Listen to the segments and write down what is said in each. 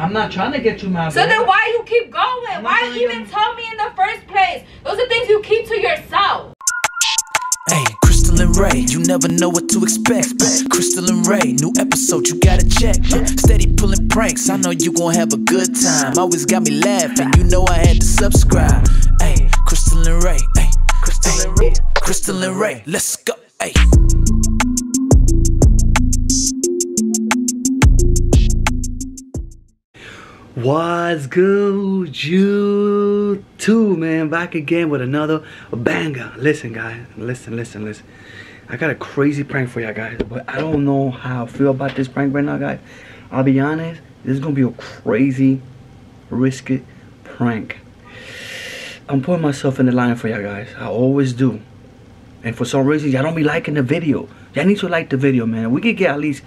I'm not trying to get you mad. So babe. then why you keep going? I'm Why you even get- tell me in the first place? Those are things you keep to yourself. Hey, Crystal and Ray, you never know what to expect. Crystal and Ray, new episode, you gotta check. Steady pulling pranks, I know you gon' have a good time. Always got me laughing, you know I had to subscribe. Hey, Crystal and Ray, hey, Crystal and Ray, Crystal and Ray, let's go. Hey. What's good, you two, man? Back again with another banger. Listen, guys. Listen, listen, listen. I got a crazy prank for y'all guys, but I don't know how I feel about this prank right now, guys. I'll be honest. This is gonna be a crazy, risky prank. I'm putting myself in the line for y'all guys. I always do. And for some reason, y'all don't be liking the video. Y'all need to like the video, man. We could get at least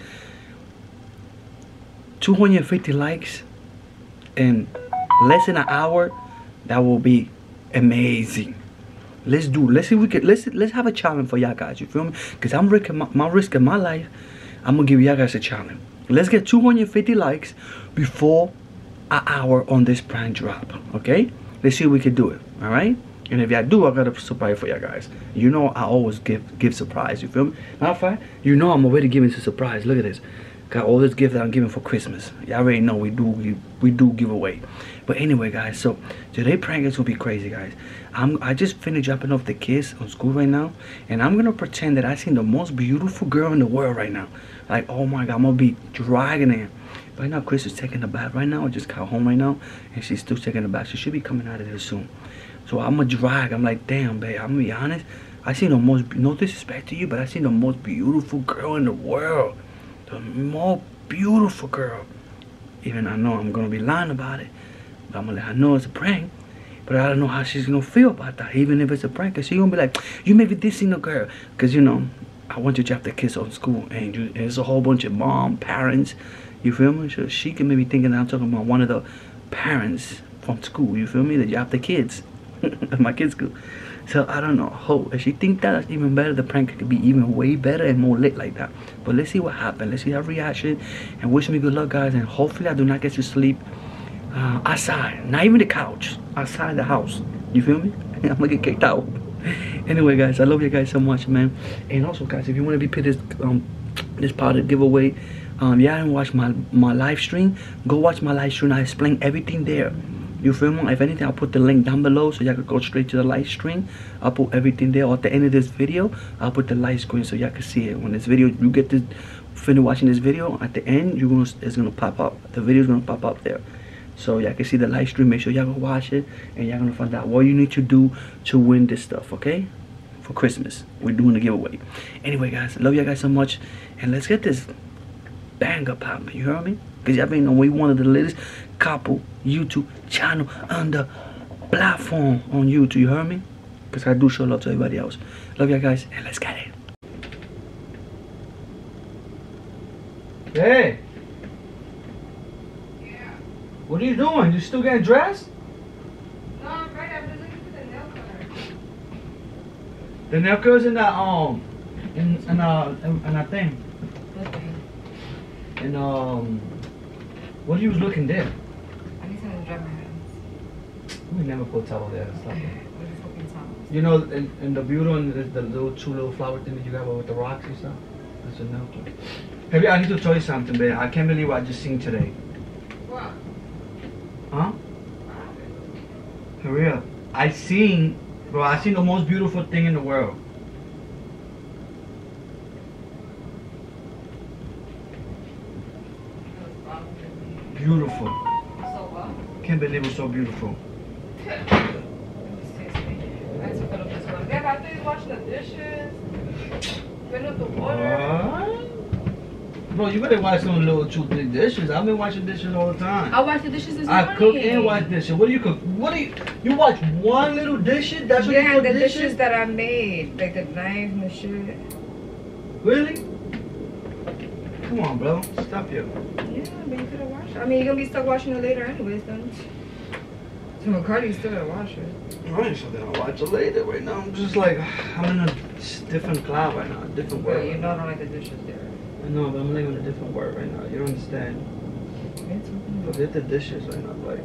250 likes in less than an hour, that will be amazing. Let's do. Let's see. if We can. Let's let's have a challenge for y'all guys. You feel me? Cause I'm risking my, my risk in my life. I'm gonna give y'all guys a challenge. Let's get 250 likes before an hour on this prank drop. Okay? Let's see if we can do it. All right? And if y'all do, I got a surprise for y'all guys. You know I always give give surprise. You feel me? Matter of fact, you know I'm already giving a surprise. Look at this. Got all this gift that I'm giving for Christmas. Y'all already know we do we, we do give away. But anyway, guys, so today prank is gonna be crazy, guys. I'm I just finished dropping off the kids on school right now, and I'm gonna pretend that I seen the most beautiful girl in the world right now. Like, oh my god, I'm gonna be dragging her. Right now, Chris is taking a bath right now. I just got home right now, and she's still taking a bath. She should be coming out of there soon. So I'm gonna drag. I'm like, damn, babe. I'm gonna be honest. I seen the most. No disrespect to you, but I seen the most beautiful girl in the world. The most beautiful girl. Even I know I'm gonna be lying about it, but I'm gonna let her know it's a prank. But I don't know how she's gonna feel about that, even if it's a prank. Cause she gonna be like, you maybe dissing the girl, cause you know, I want you to have the kids on school, and you, there's a whole bunch of mom, parents. You feel me? So she can maybe thinking that I'm talking about one of the parents from school. You feel me? That you have the kids, my kids' school. So I don't know. Hope if she think that, that's even better. The prank could be even way better and more lit like that. But let's see what happens. Let's see her reaction, and wish me good luck, guys. And hopefully I do not get to sleep uh, outside, not even the couch, outside the house. You feel me? I'm gonna get kicked out. anyway, guys, I love you guys so much, man. And also, guys, if you want to be put this um this part of giveaway, um, yeah, and watch my my live stream. Go watch my live stream. I explain everything there. You feel me? If anything, I'll put the link down below so y'all can go straight to the live stream. I'll put everything there. At the end of this video, I'll put the live screen so y'all can see it. When this video, you get this, finish watching this video, at the end, you're gonna it's gonna pop up. The video's gonna pop up there. So y'all can see the live stream. Make sure y'all go watch it, and y'all gonna find out what you need to do to win this stuff. Okay? For Christmas, we're doing a giveaway. Anyway, guys, love y'all guys so much, and let's get this banger popping. You heard me? Cause y'all been on we of the latest couple YouTube channel on the platform on YouTube. You heard me? Cause I do show love to everybody else. Love y'all guys, and let's get it. Hey. Yeah. What are you doing? You still getting dressed? No, I'm right. I'm just looking for the nail cutter. The nail curls in that um in in uh in, in that thing. Okay. And um what are you looking there? I need something to dry my hands. We never put towel there. It's like What is fucking towels? you know in, in the bureau and the, the little two little flower thing that you got with the rocks and stuff? That's a clip. Baby, I need to tell you something, babe. I can't believe what I just seen today. What? Huh? For real. I seen bro, I seen the most beautiful thing in the world. Beautiful. So what? Can't believe it's so beautiful. I had to fill up this one. Dad, after you wash the dishes, up the water. Bro, you better wash some little two big dishes. I've been washing dishes all the time. I wash the dishes this I morning. cook and wash dishes. What do you cook? What do you? You wash one little dish? That's what Yeah, you the cook dishes that I made, like the knife and the shit. Really? Come on, bro. Stop you. Yeah, but you could have washed. I mean, you're gonna be stuck washing it later anyways, then. So McCarty's still gonna wash it. I ain't so gonna watch it later right now. I'm just like, I'm in a different cloud right now, a different world. you know I don't like the dishes there. I know, but I'm living in a different world right now. You don't understand. It's okay. For Forget the dishes right now, like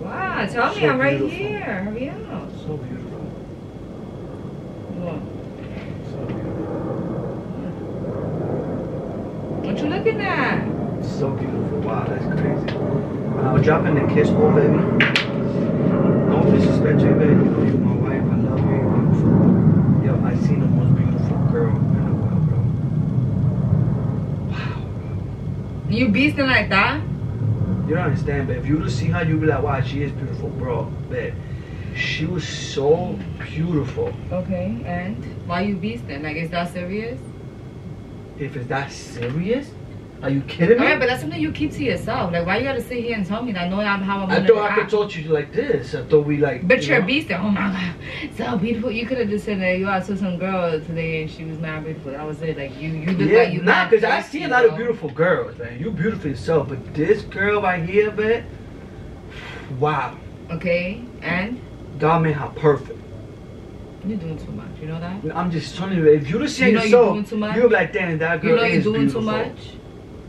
Wow, tell me I'm right beautiful. here. Hurry up. so beautiful. What? So beautiful. What you looking at? So beautiful. Wow, that's crazy. I was dropping the kiss hole, baby. No disrespect you, baby. You know you're my wife. I love you. Yo, I seen the most beautiful girl in the world, bro. Wow. You beasting like that? You don't understand, but If you would see her, you'd be like, wow, she is beautiful, bro. Babe, she was so beautiful. Okay, and why you beasting? Like, is that serious? If it's that serious, are you kidding me? Alright, but that's something you keep to yourself. Like, why you gotta sit here and tell me that? I know I'm how I'm I thought I could talk to you like this. I thought we like. But you you're know? beasting. Oh my god, so beautiful. You could have just said that you out to some girl today and she was mad beautiful. That was it. Like you, you look Yeah, like you. nah, cause I see a lot of beautiful girls, man. You beautiful yourself, but this girl right here, man. Wow, Okay, and God made her perfect. you're doing too much. You know that? I'm just telling you, if you just see You know you're yourself, doing too much? you'll be like, damn, that girl You know you're doing beautiful. too much.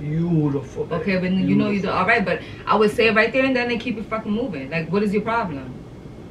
Beautiful. babe. Okay, but you know you do. All right, but I would say it right there and then and keep it fucking moving. Like, what is your problem?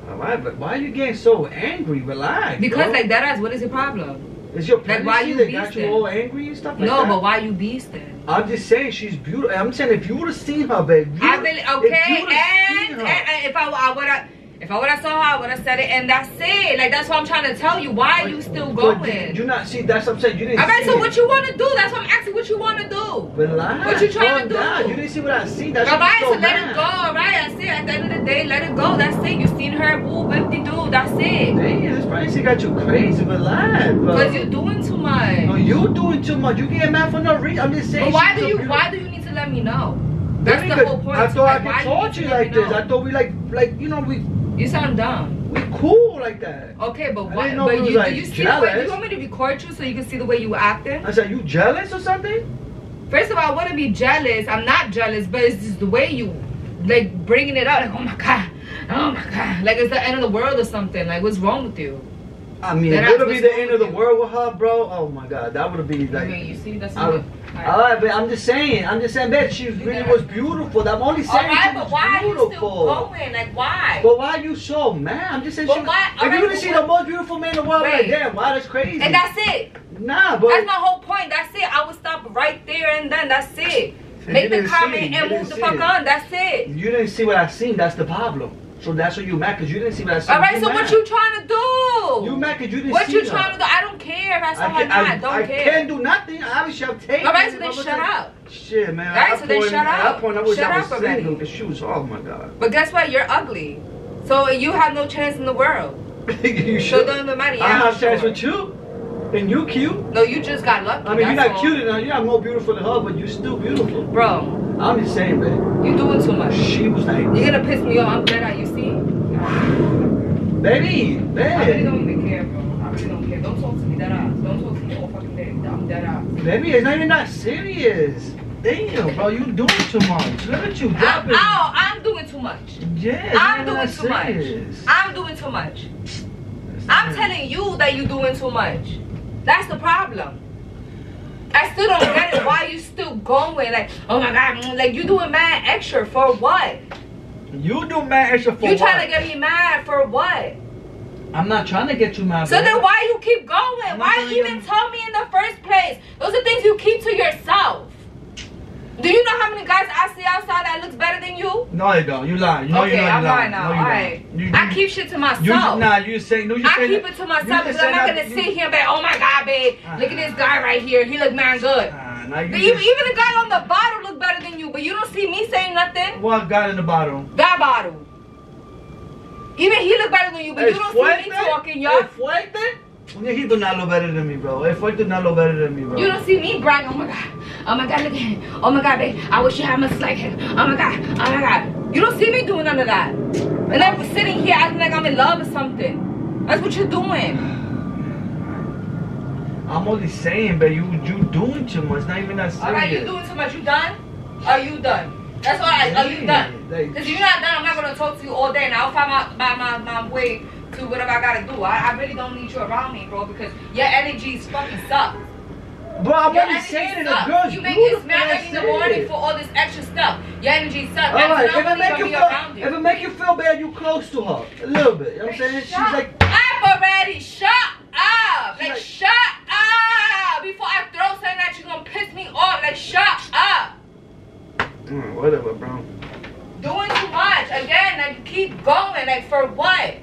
All right, but why are you getting so angry? Relax. Because bro. like that ass, what is your problem? Is your Like, why you that got you all angry and stuff like no, that? but why you beasting? I'm just saying she's beautiful. I'm saying if you would have seen her, babe. I really if okay, would've seen and, her- and, and if I, I would have. If I would have saw her, I would have said it, and that's it. Like that's what I'm trying to tell you. Why are you still But going? did you not see? That's what I'm saying. You didn't. All right, see so it. what you want to do? That's what I'm asking. What you want to do? Relax. What you trying to oh, do? down. You didn't see what I see. That's All right, so so let it go. All right, that's it. At the end of the day, let it go. That's it. You seen her boo, empty, dude. That's it. Damn, this pregnancy got you crazy. Relax, bro. Because you're doing too much. No, you doing too much. You getting mad for no reason. I'm just saying. But why do you? Why do you need to let me know? That's the whole point. I thought like, I could talk to you like this. I thought we like, like you know, we You sound dumb. we cool like that. Okay, but what? But you, like, do you see the way? jealous. You want me to record you so you can see the way you acting? I said, you jealous or something? First of all, I wouldn't be jealous. I'm not jealous, but it's just the way you, like, bringing it up. Like, oh my god, oh my god, like it's the end of the world or something. Like, what's wrong with you? I mean, Then it would I- be the end of the world with her, bro. Oh my god, that would be like. okay, you see, that's I All right, but I'm just saying. I'm just saying, that she really was beautiful. I'm only All saying right, she but was why are you beautiful. still going? Like, why? But why are you so mad? I'm just saying. But she, why- if alright, you would but have seen the most beautiful man in the world, like, Wait. damn, wow, that's crazy. and that's it. nah, but That's my whole point. That's it. I would stop right there and then. That's it. Make the see comment. You and move the fuck it. on. That's it. you didn't see what I seen. That's the problem. So that's what you mad because you didn't see what I seen. All right, You so what you trying to do? You mad because you didn't What see What you her. trying to do? I don't care if I saw I her not. I, don't I care. can't do nothing. Obviously, I'm taking. All right, so then shut up. Shit, man. All right, so then shut At that up. point, I wish Shut I was up single because she was. Oh my god. But guess what? You're ugly. So you have no chance in the world. you So should. it don't even matter. I have I'm chance with you, and you cute. No, you just got lucky. I mean, you're not all. cute enough. You're not more beautiful than her, but you're still beautiful. Bro, I'm just saying, man. you doing too much. She was like, You're gonna piss me off. I'm glad you see. baby, I really don't even care, bro. I really don't care. Don't talk to me that ass. Don't talk to me all fucking day. I'm dead ass. baby, it's not even that serious. Damn, bro, you doing too much. Look at you dropping. ow, I'm doing too much. Yeah, I'm doing too much. I'm doing too much. I'm telling you that you're doing too much. That's the problem. I still don't get it. Why you still going? Like, oh my god, mm, like you doing mad extra for what? You do mad extra for you what? trying to get me mad for what? I'm not trying to get you mad. So then why you keep going? I'm Why trying to even tell me in the first place? Those are things you keep to yourself. Do you know how many guys I see outside that looks better than you? No, you don't. You lying. You know okay, you know I'm lying lying. now. No, Alright. don't. You, I keep shit to myself. You, nah, you say no. You I say keep that- it to myself because I'm not gonna you- sit here and be, oh my god, babe, look at this guy right here. He look man good. Ah, you But even, just- even the guy on the bottle look better than you, but you don't see me saying nothing. What guy in the bottle? That bottle. Even he look better than you, but you don't see me talking. Es fuerte. Un viejito not look better than me, bro. Fuerte not look better than me, bro. You don't see me bragging. Oh my god. Oh my god, look at him. Oh my god, babe. I wish you had much like him. Oh my god. Oh my god. You don't see me doing none of that. And I'm sitting here acting like I'm in love or something. That's what you're doing. I'm only saying, but you you doing too much. Not even that serious. All right, you doing too much. You done? Are you done? That's all right. Are you done? Because if you're not done, I'm not gonna talk to you all day, and I'll find my my, my, my way to whatever I gotta do. I, I really don't need you around me, bro, because your energies fucking suck. Bro, I'm Your energy saying it. Sucks. girl's You make this mad in the morning for all this extra stuff. Your energy sucks. All That's right, if it make you feel, you. if it make you feel bad, you close to her a little bit. You know what I'm saying? She's shut like, up already. Shut up. She's Like, like- shut up. Before I throw something at you, gonna piss me off. Like, shut up. mm, whatever, bro. Doing too much. Again, like, keep going. Like, for what?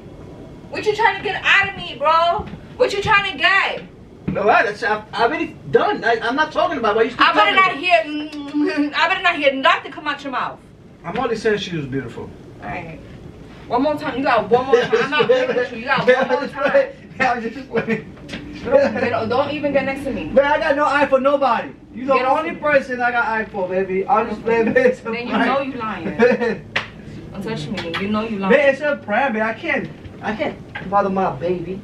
What you trying to get out of me, bro? What you trying to get? No, right, that's I've, I've already done. I, I'm not talking about what you still I better talking not hear. mm, I better not hear nothing come out your mouth. I'm only saying she was beautiful. Alright. One more time. You got one more time. I'm not playing with you. You got one more time. I'm just playing. Don't, don't even get next to me. Man, I got no eye for nobody. You the Get off only me. person I got eye for, baby. I'm just playing. Man, it's a Then you prank. know you lying. Man, Don't touch me. You know you lying. it's a prank, man. I can't. I can't bother my baby.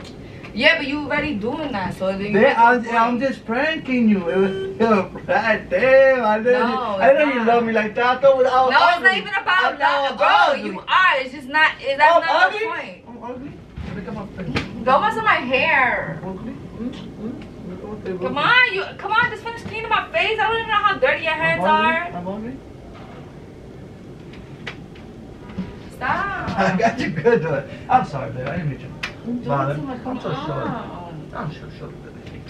Yeah, but you already doing that, so then you Man, I'm. I'm just pranking you. It was prank. Damn, I didn't. No, I didn't know you love me like that. I thought I was No, it's not even about that, bro. ugly. You are. It's just not. It, that's I'm not ugly? the point. I'm ugly. Look at my face. Don't mess with my hair. I'm ugly. Hmm? Hmm? Look at my face. Come on, you. Come on, just finish cleaning my face. I don't even know how dirty your hands are. ugly. I'm ugly. Stop. I got you good though. I'm sorry, babe. I didn't mean you. You're doing Bother. too much. I'm so Come sorry. on. I'm so sorry, baby.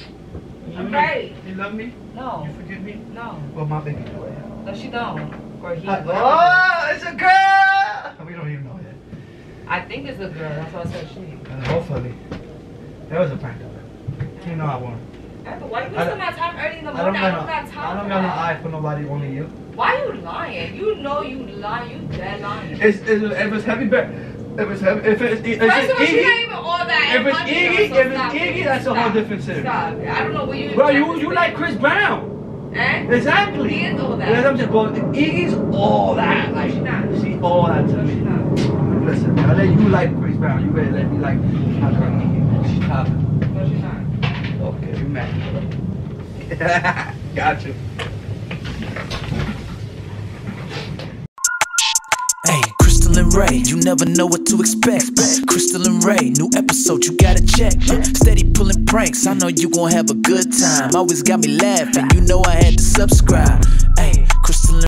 I'm right. You love me? No. You forgive me? No. Well, my baby do it. No, she don't. Or he. Oh, it's a girl! We don't even know yet. I think it's a girl. That's why I said she. Uh, hopefully. That was a prank though. You know I won. Ever, Why you I wasting my time early in the I don't morning? I got don't no, got time I don't for got no eye for nobody, only you. Why you lying? You know you lie. You dead lying. It's, it's, if it's heavy bear, if it's heavy, if it's, if First it's of all, she's not Iggy, even all that. if it's Iggy, so if it's stop Iggy, that's a whole Stop. different scenario. Stop. I don't know what you. Bro, you you like Chris Brown. Eh? Exactly. He is all that. Yeah, I'm just, well, Iggy's all that. Like, She's not. all that to me. not. Listen, I let you like Chris Brown. You better let me like my girl Iggy. She's top. No, she's not. Okay, you mad. Got you. Ray, you never know what to expect. Crystal and Ray, new episode, you gotta check. Steady pulling pranks, I know you gon' have a good time. Always got me laughing, you know I had to subscribe. Hey, Crystal